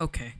Okay.